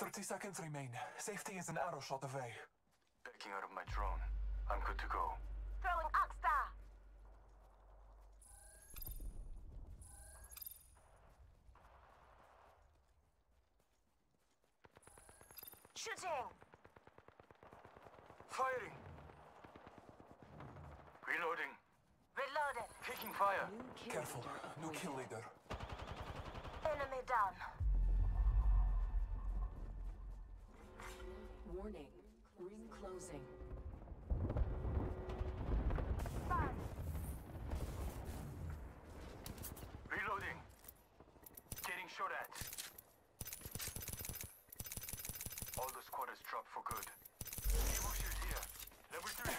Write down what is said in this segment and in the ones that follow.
30 seconds remain. Safety is an arrow shot away. Backing out of my drone. I'm good to go. Throwing Arc Star! Shooting! Firing! Reloading. Reloaded. Taking fire. New Careful. leader New kill leader. Enemy down. Warning. Ring closing. Fire! Reloading. Getting shot at. All the squad is dropped for good. Evo shield here. Level 3.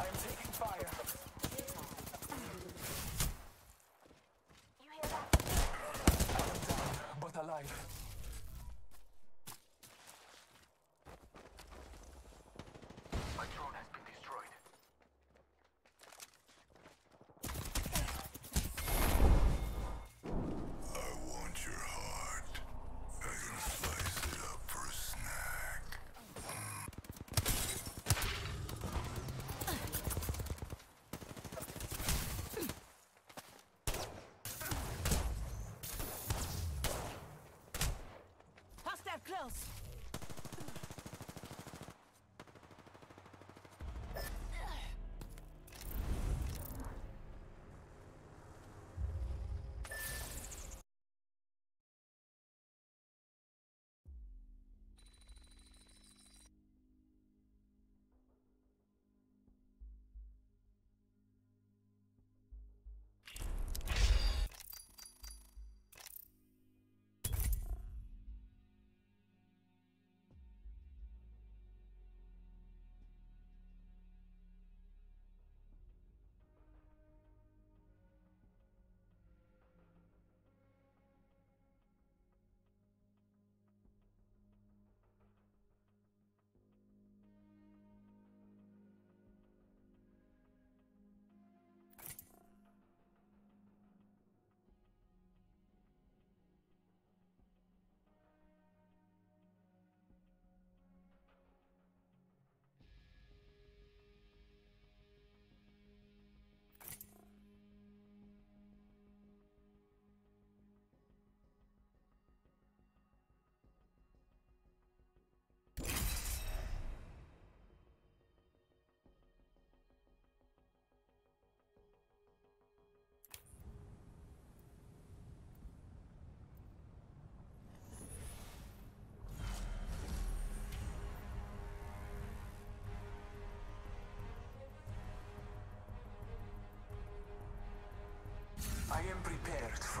I am taking fire. You hear that? I am down, but alive.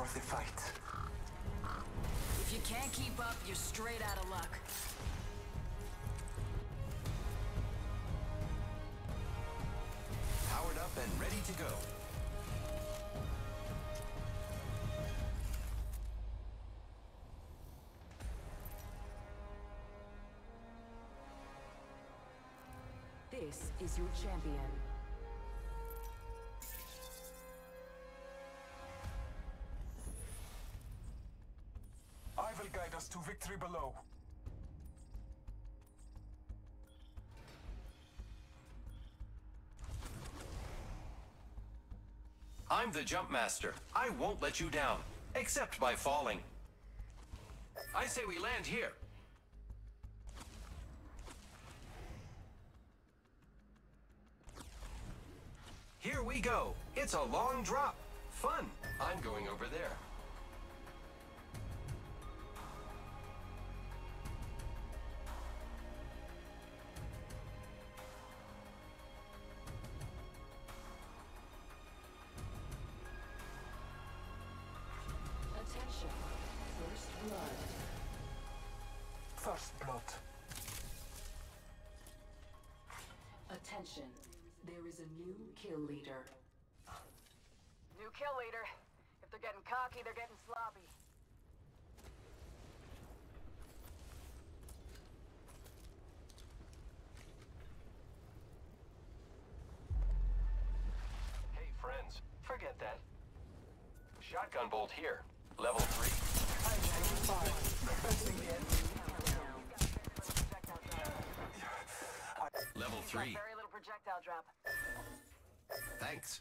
Prepared for the fight. If you can't keep up, you're straight out of luck. Powered up and ready to go. This is your champion. Victory below. I'm the jump master. I won't let you down, except by falling. I say we land here. Here we go. It's a long drop. Fun. I'm going over there. leader. New kill leader. If they're getting cocky, they're getting sloppy. Hey, friends. Forget that. Shotgun bolt here. Level 3. Level 3. Very little projectile drop. Thanks.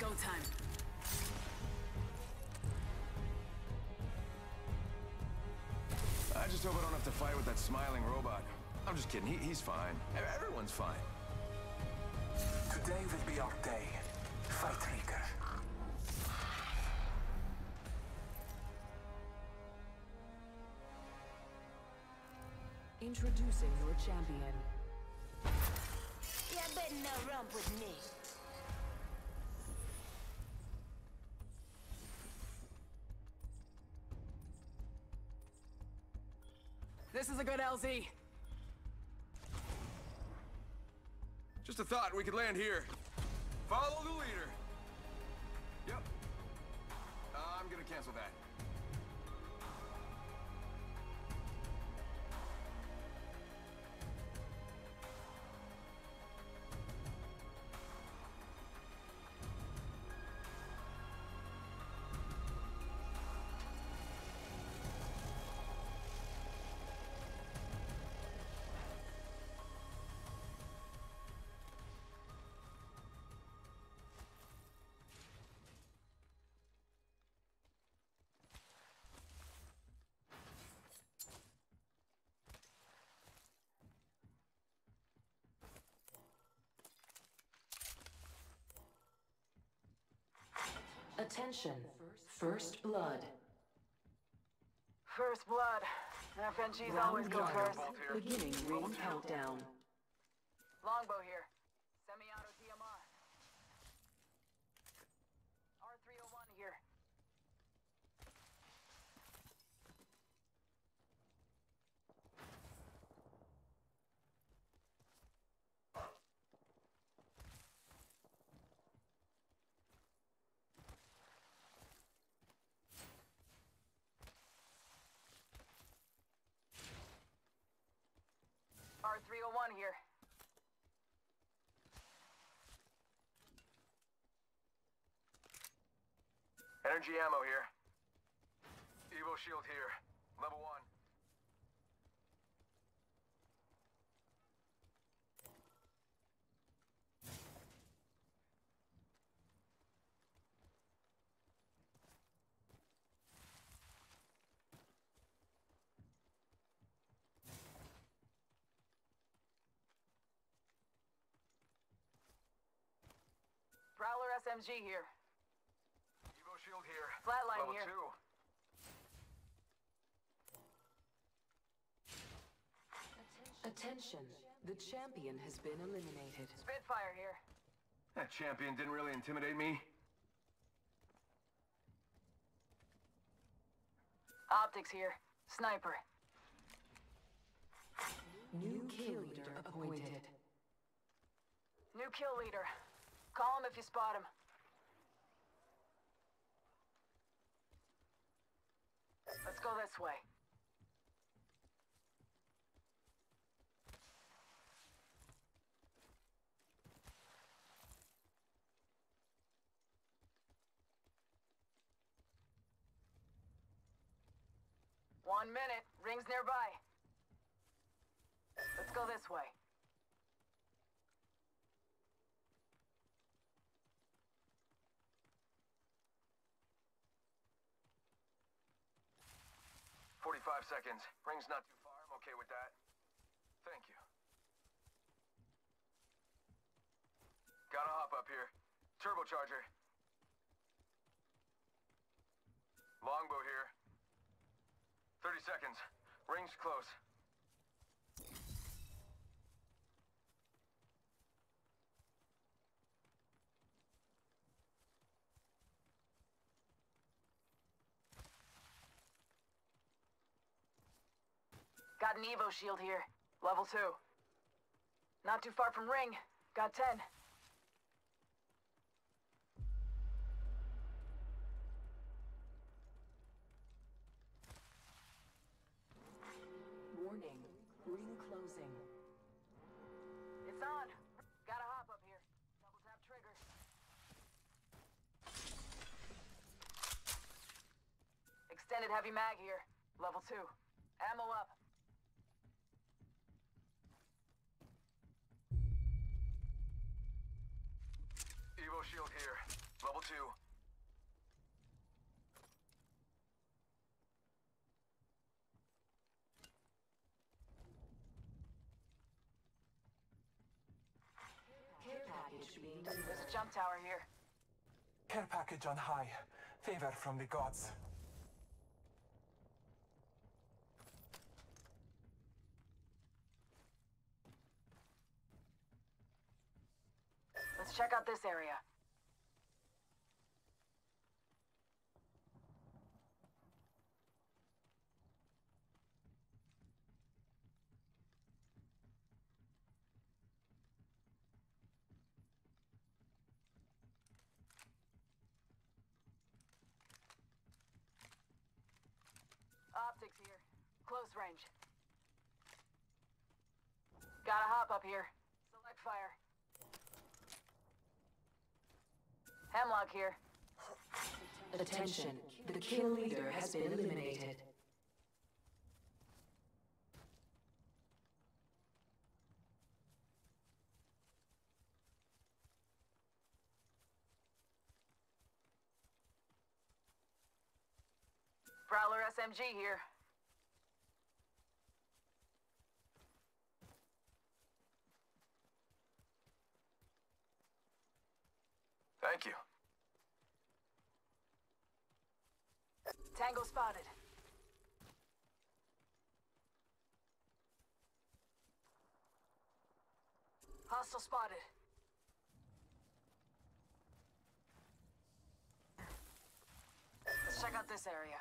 Go time. I just hope I don't have to fight with that smiling robot. I'm just kidding. He, he's fine. Everyone's fine. Today will be our day. Fight Reaker. Introducing your champion. You better not romp with me. A good LZ. Just a thought. We could land here. Follow the leader. Yep. Uh, I'm gonna cancel that. Attention. First blood. First blood. FNGs always go first. Beginning ring countdown. Longbow here. 301 here. Energy ammo here. Evo shield here. Level 1. SMG here. Evo shield here. Flatline Level here. two. Attention. The champion has been eliminated. Spitfire here. That champion didn't really intimidate me. Optics here. Sniper. New kill leader appointed. New kill leader. Call him if you spot him. Let's go this way. One minute. Rings nearby. Let's go this way. Forty-five seconds. Ring's not too far. I'm okay with that. Thank you. Gotta hop up here. Turbocharger. Longbow here. 30 seconds. Ring's close. Got an Evo shield here. Level 2. Not too far from ring. Got 10. Warning. Ring closing. It's on. Gotta hop up here. Double tap trigger. Extended heavy mag here. Level 2. Ammo up. Evo shield here. Level 2. Care package being There's a jump tower here. Care package on high. Favor from the gods. Let's check out this area. Optics here. Close range. Gotta hop up here. Select fire. Hemlock here. Attention. The kill leader has been eliminated. Prowler SMG here. Thank you. Tango spotted. Hostile spotted. Let's check out this area.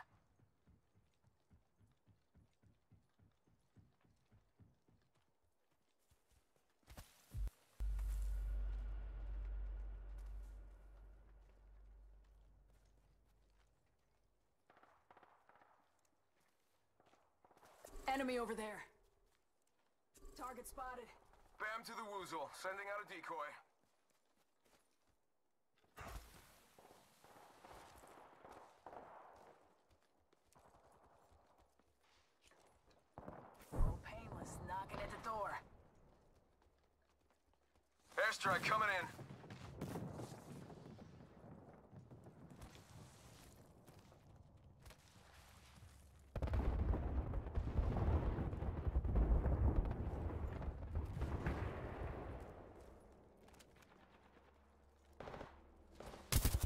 Enemy over there. Target spotted. Bam to the woozle. Sending out a decoy. Oh, painless, knocking at the door. Airstrike coming in.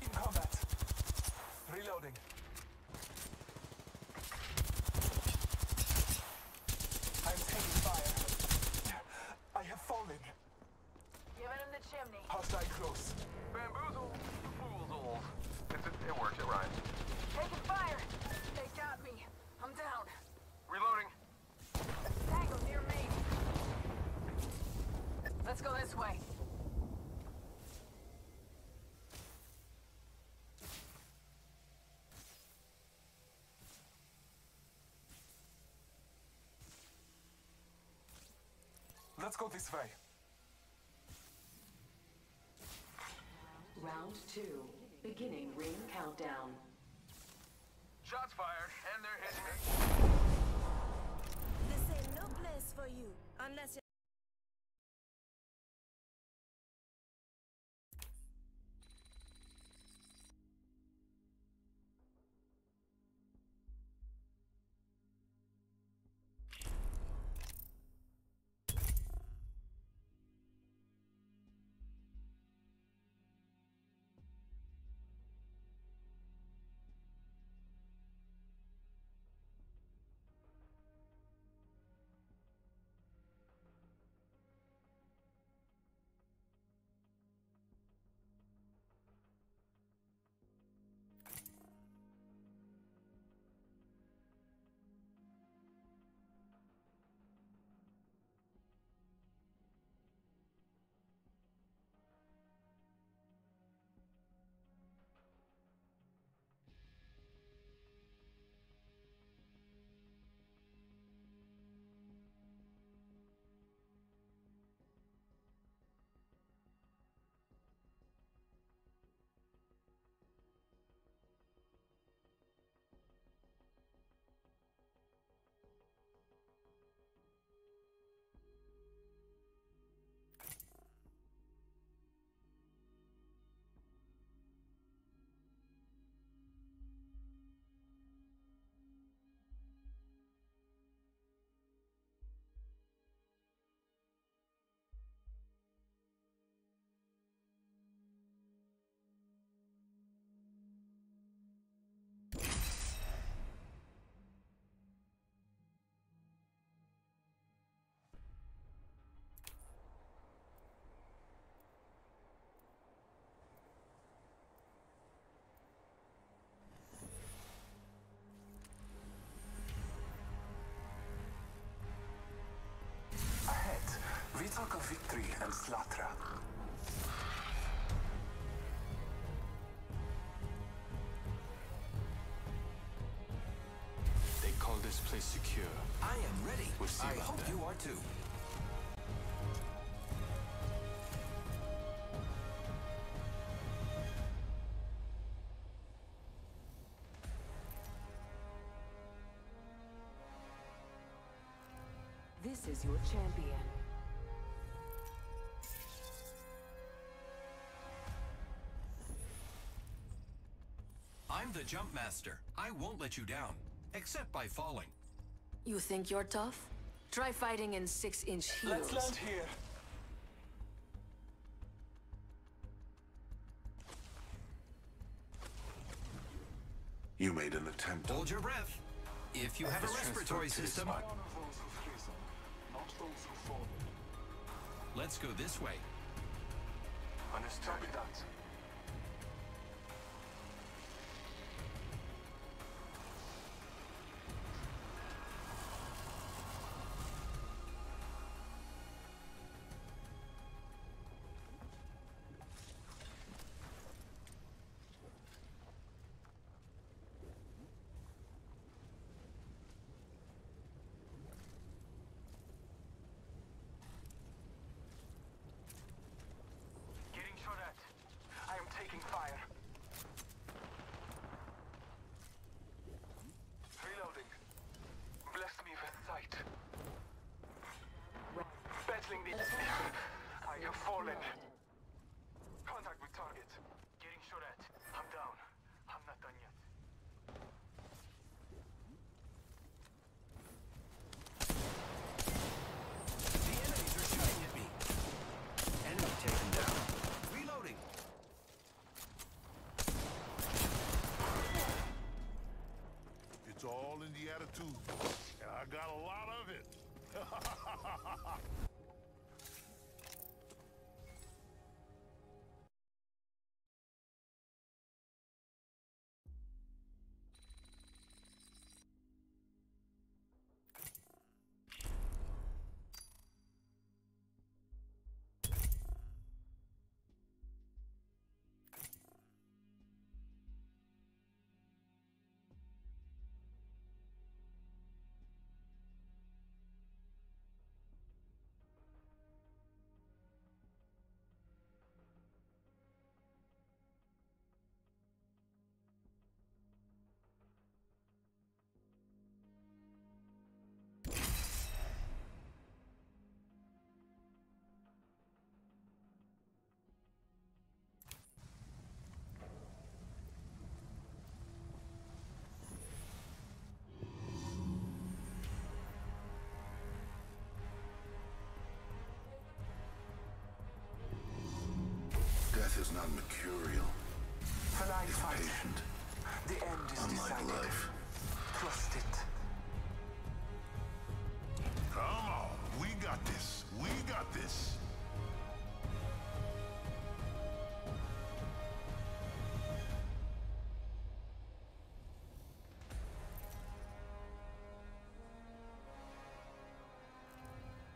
In combat. Reloading. I'm taking fire. I have fallen. Giving him the chimney. Hostile close. Bamboozle. Foozle. It's, it, it works. It rhymes. Taking fire! They got me. I'm down. Reloading. Tango near me. Let's go this way. Let's go this way. Round two. Beginning ring countdown. Shots fired, and they're hitting me. This ain't no place for you. Unless you talk of victory and Slatra. They call this place secure. I am ready. We'll see I about hope that. you are too. This is your champion. The jump master. I won't let you down, except by falling. You think you're tough? Try fighting in six-inch heels. Let's land here. You made an attempt. Hold your breath. If you have a respiratory system, spot. Honor those who've risen, not those who fall. let's go this way. Understood. Copy that. Battling the... I have fallen. Contact with target. Non-mercurial. An eye fight. Patient, The end is unlike decided. life. Trust it. Come on, we got this. We got this.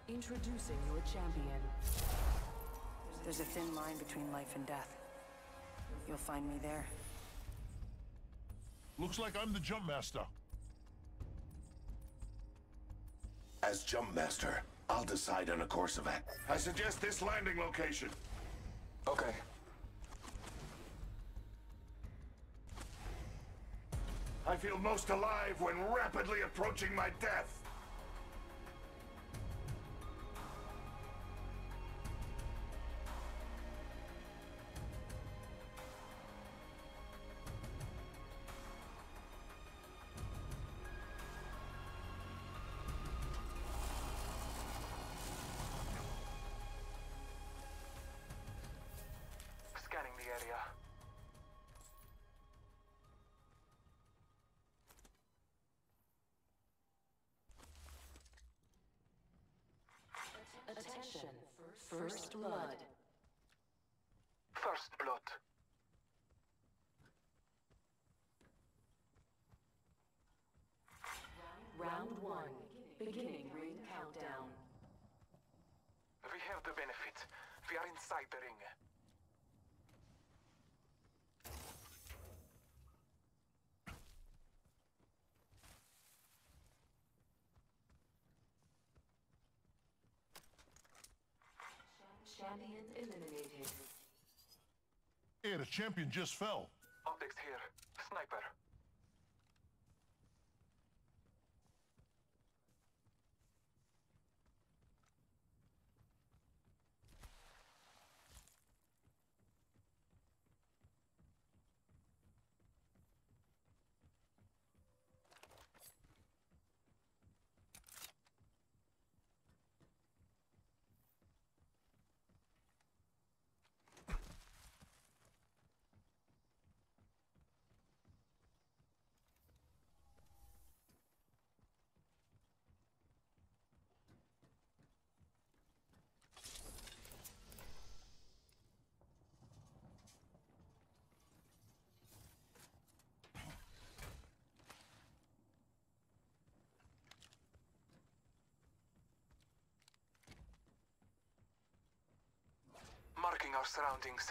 Introducing your champion. There's a thin line between life and death. You'll find me there. Looks like I'm the jump master. As jump master, I'll decide on a course of act. I suggest this landing location. Okay. I feel most alive when rapidly approaching my death. Attention. First blood. First blood. Round one. Beginning ring countdown. We have the benefit. We are inside the ring. Champion eliminated. Hey, the champion just fell. Optics here. Sniper. Marking our surroundings.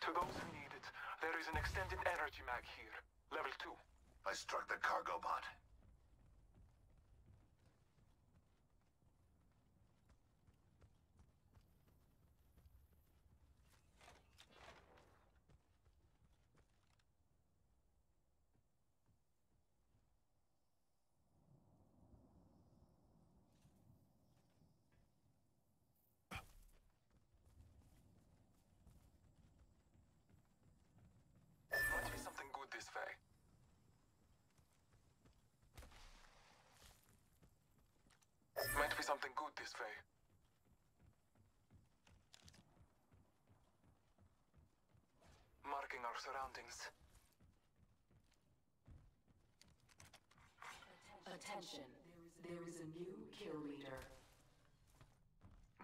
To those who need it, there is an extended energy mag here. Level 2. I struck the cargo bot. Might be something good this way. Might be something good this way. Marking our surroundings. Attention. There is a new kill leader.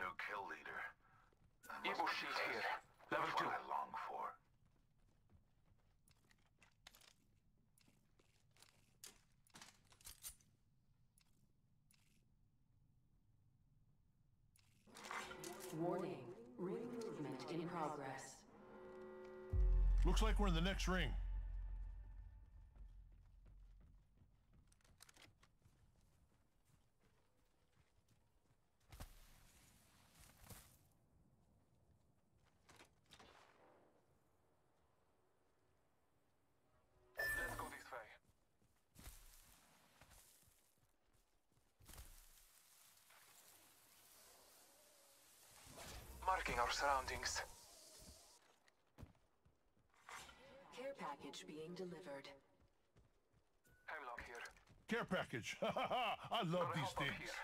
New kill leader. I must Evo shield here. Level that's 2. what I long for. Warning. Ring movement in progress. Looks like we're in the next ring. Let's go this way. Marking our surroundings. Care package being delivered. Hemlock here. Care package. Ha ha ha! I love Gonna these things. here.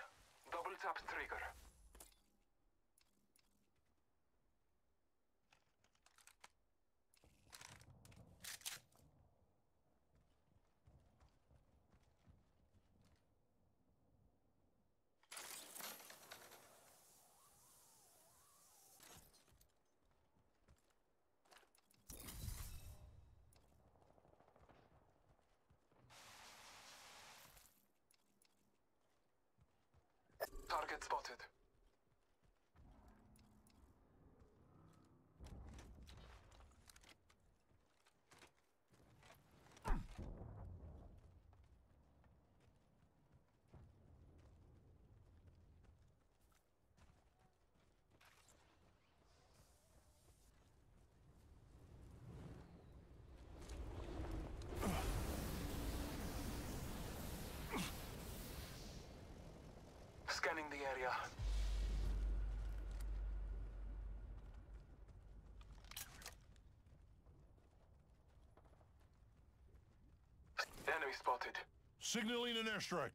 Double tap trigger. Target spotted. Scanning the area. Enemy spotted. Signaling an airstrike.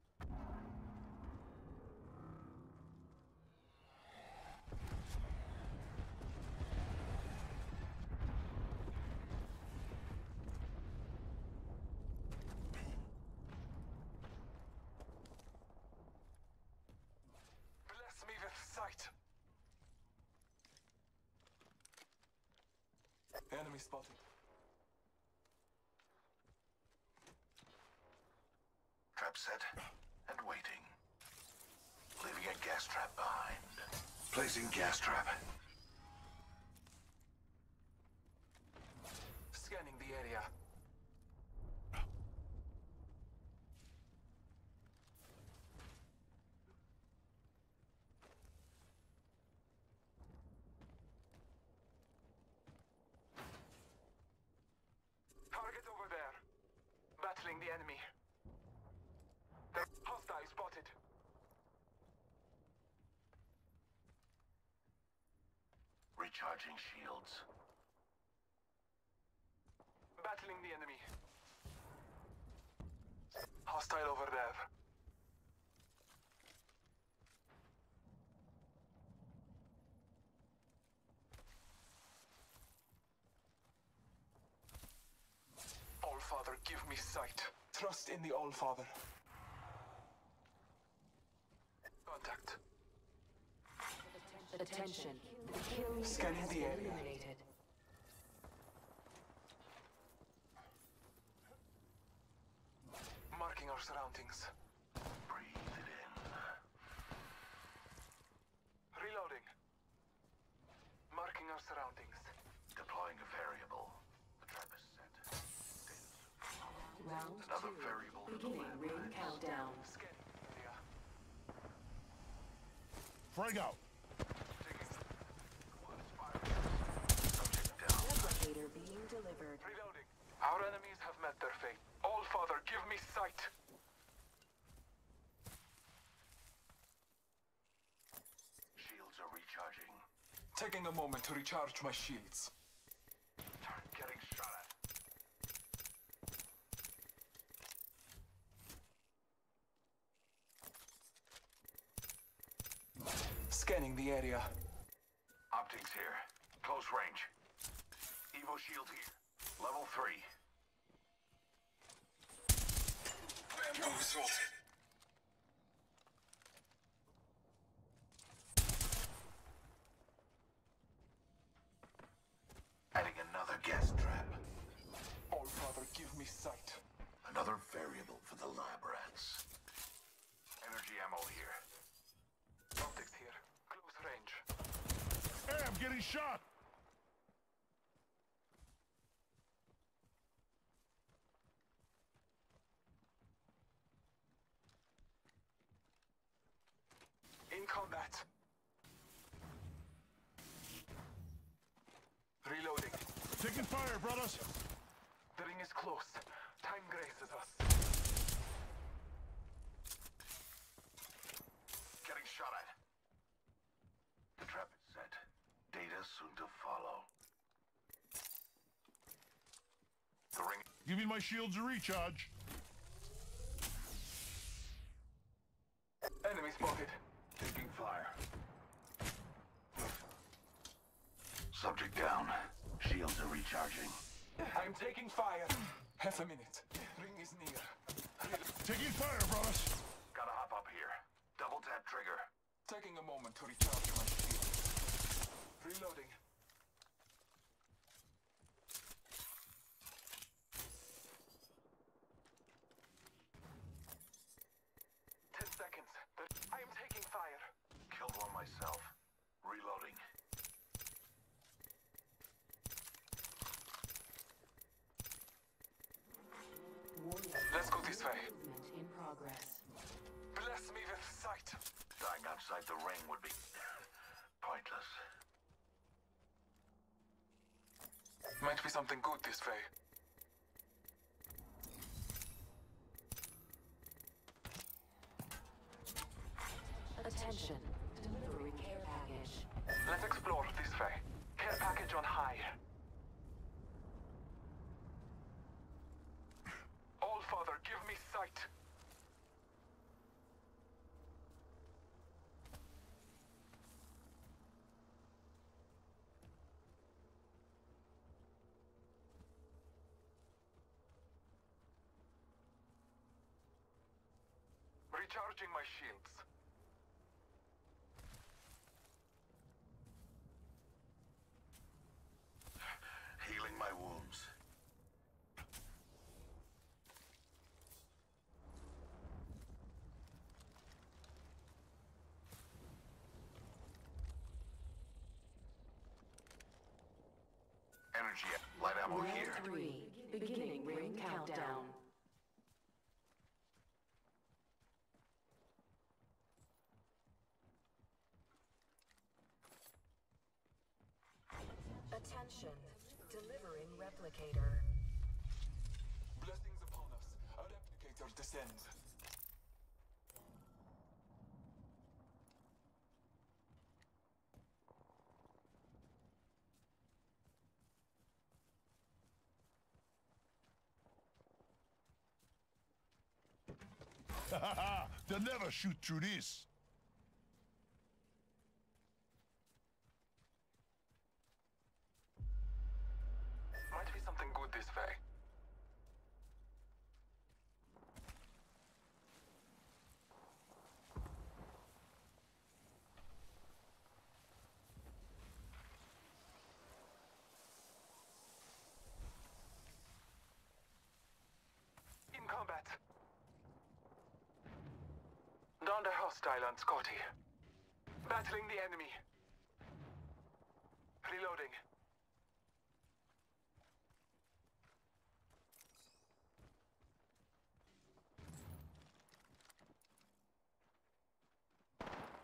Bless me with sight. Enemy spotted. Trap set and waiting. Leaving a gas trap behind. Placing gas trap. Scanning the area. Target over there. Battling the enemy. Hostile spotted. Recharging shields. Battling the enemy. Hostile over there. All Father, give me sight. Trust in the All Father. Contact. Attention. The kill Scanning the area. eliminated. Marking our surroundings. Breathe it in. Reloading. Marking our surroundings. Deploying a variable. The trap is set. Round Another two. variable Beginning ring countdown. Scanning the area. Frag out. Subject down. Replicator being delivered. Reloading. Our enemies have met their fate. All Father, give me sight. Shields are recharging. Taking a moment to recharge my shields. Turret getting shot at. Scanning the area. Optics here. Close range. Evo shield here. Level three. Bamboo assaulted. Adding another gas trap. All Father, give me sight. Another variable for the lab rats. Energy ammo here. Optics here. Close range. Hey, I'm getting shot. In combat. Reloading. Taking fire, brothers is close. Time graces us. Getting shot at. The trap is set. Data soon to follow. The ring. Give me my shield to recharge. Is near. Taking fire, brothers. Gotta hop up here. Double tap trigger. Taking a moment to recharge my shield. Reloading. Outside the ring would be pointless. Might be something good this way. Attention. Delivery care package. Let's explore this way. Care package on high. All Father, give me sight. Recharging my shields. Healing my wounds. Energy, light ammo Round here. three. Beginning ring countdown. Attention. Delivering replicator. Blessings upon us. A replicator descends. They'll never shoot through this. Might be something good this way. In combat. Down the hostile on Scotty. Battling the enemy. Reloading.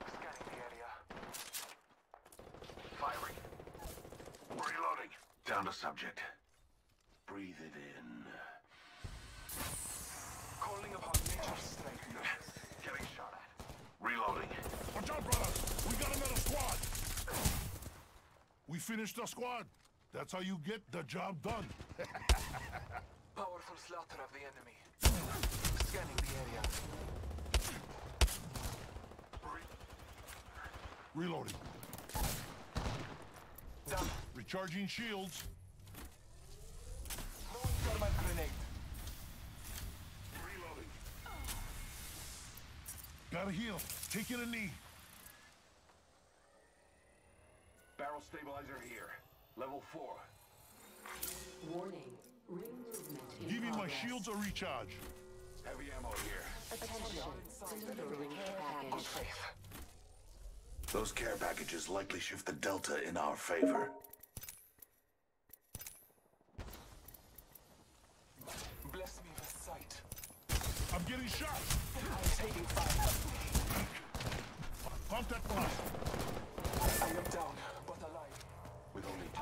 Scanning the area. Firing. Reloading. Down to subject. Breathe it in. We finished the squad. That's how you get the job done. Powerful slaughter of the enemy. Scanning the area. Reloading. Down. Recharging shields. Throwing thermite grenade. Reloading. Gotta heal. Taking a knee. Stabilizer here. Level four. Warning. Ring movement in Giving my progress. shields a recharge. Heavy ammo here. Attention. Delivering care Good package. faith. Those care packages likely shift the delta in our favor. Bless me with sight. I'm getting shot. I'm taking fire. Contact blast. I am down, but alive. With only two in the squad.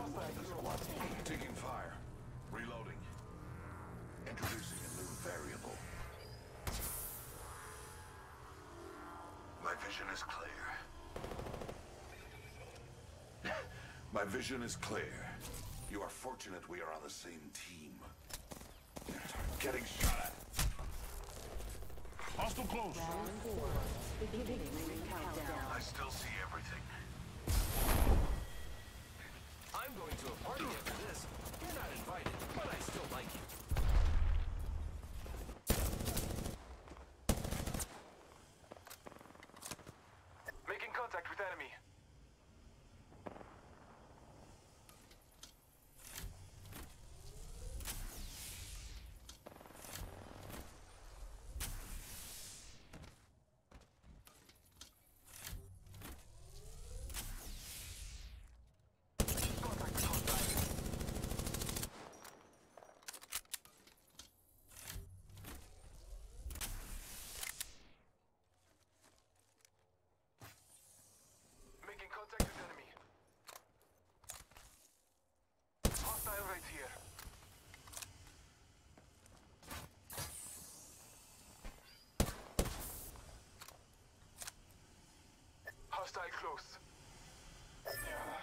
Taking fire. Reloading. Introducing a new variable. My vision is clear. My vision is clear. You are fortunate we are on the same team. Getting shot at. Hostile close. I still see everything. Hostile close. Yeah.